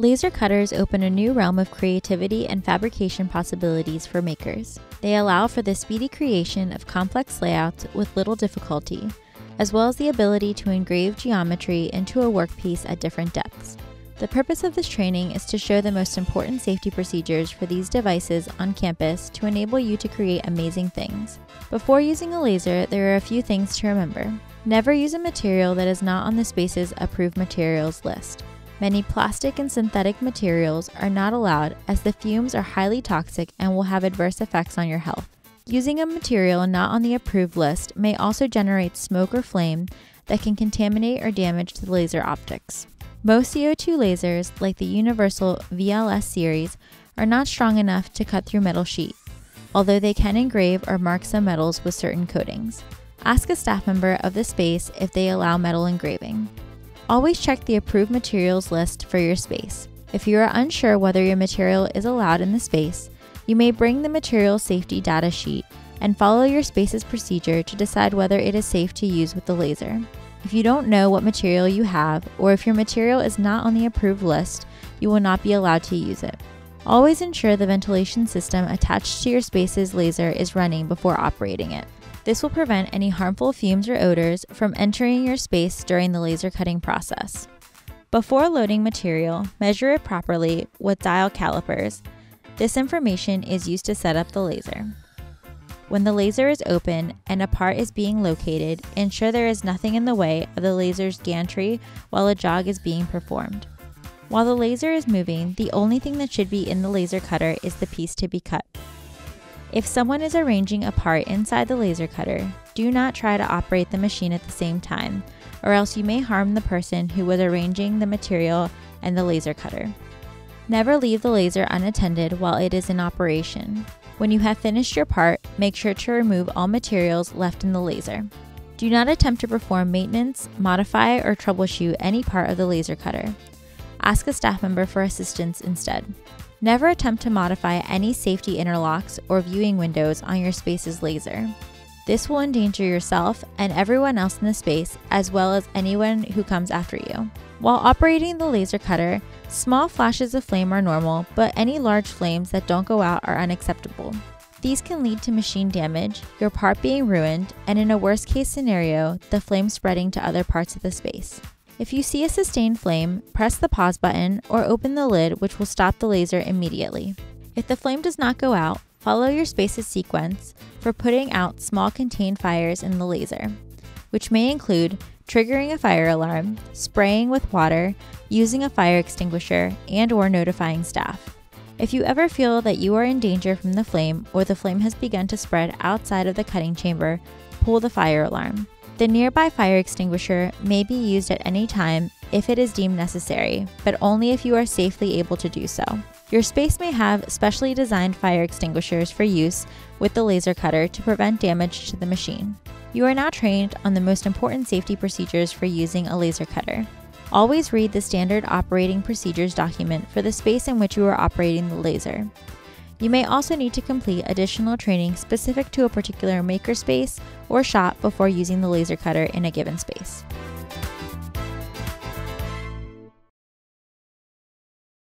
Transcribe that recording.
Laser cutters open a new realm of creativity and fabrication possibilities for makers. They allow for the speedy creation of complex layouts with little difficulty, as well as the ability to engrave geometry into a workpiece at different depths. The purpose of this training is to show the most important safety procedures for these devices on campus to enable you to create amazing things. Before using a laser, there are a few things to remember. Never use a material that is not on the Space's approved materials list. Many plastic and synthetic materials are not allowed as the fumes are highly toxic and will have adverse effects on your health. Using a material not on the approved list may also generate smoke or flame that can contaminate or damage the laser optics. Most CO2 lasers, like the Universal VLS series, are not strong enough to cut through metal sheet, although they can engrave or mark some metals with certain coatings. Ask a staff member of the space if they allow metal engraving. Always check the approved materials list for your space. If you are unsure whether your material is allowed in the space, you may bring the material safety data sheet and follow your space's procedure to decide whether it is safe to use with the laser. If you don't know what material you have, or if your material is not on the approved list, you will not be allowed to use it. Always ensure the ventilation system attached to your space's laser is running before operating it. This will prevent any harmful fumes or odors from entering your space during the laser cutting process. Before loading material, measure it properly with dial calipers. This information is used to set up the laser. When the laser is open and a part is being located, ensure there is nothing in the way of the laser's gantry while a jog is being performed. While the laser is moving, the only thing that should be in the laser cutter is the piece to be cut. If someone is arranging a part inside the laser cutter, do not try to operate the machine at the same time, or else you may harm the person who was arranging the material and the laser cutter. Never leave the laser unattended while it is in operation. When you have finished your part, make sure to remove all materials left in the laser. Do not attempt to perform maintenance, modify, or troubleshoot any part of the laser cutter. Ask a staff member for assistance instead. Never attempt to modify any safety interlocks or viewing windows on your space's laser. This will endanger yourself and everyone else in the space, as well as anyone who comes after you. While operating the laser cutter, small flashes of flame are normal, but any large flames that don't go out are unacceptable. These can lead to machine damage, your part being ruined, and in a worst case scenario, the flame spreading to other parts of the space. If you see a sustained flame, press the pause button or open the lid, which will stop the laser immediately. If the flame does not go out, follow your space's sequence for putting out small contained fires in the laser, which may include triggering a fire alarm, spraying with water, using a fire extinguisher, and or notifying staff. If you ever feel that you are in danger from the flame or the flame has begun to spread outside of the cutting chamber, pull the fire alarm. The nearby fire extinguisher may be used at any time if it is deemed necessary, but only if you are safely able to do so. Your space may have specially designed fire extinguishers for use with the laser cutter to prevent damage to the machine. You are now trained on the most important safety procedures for using a laser cutter. Always read the standard operating procedures document for the space in which you are operating the laser. You may also need to complete additional training specific to a particular makerspace or shop before using the laser cutter in a given space.